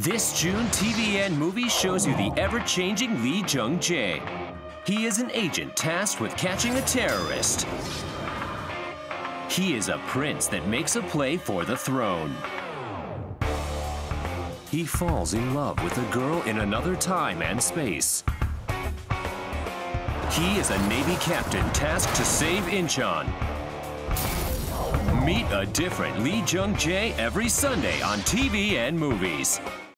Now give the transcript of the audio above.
This June, TVN Movies shows you the ever-changing Lee Jung Jae. He is an agent tasked with catching a terrorist. He is a prince that makes a play for the throne. He falls in love with a girl in another time and space. He is a Navy captain tasked to save Incheon. Meet a different Lee Jung Jae every Sunday on TVN movies.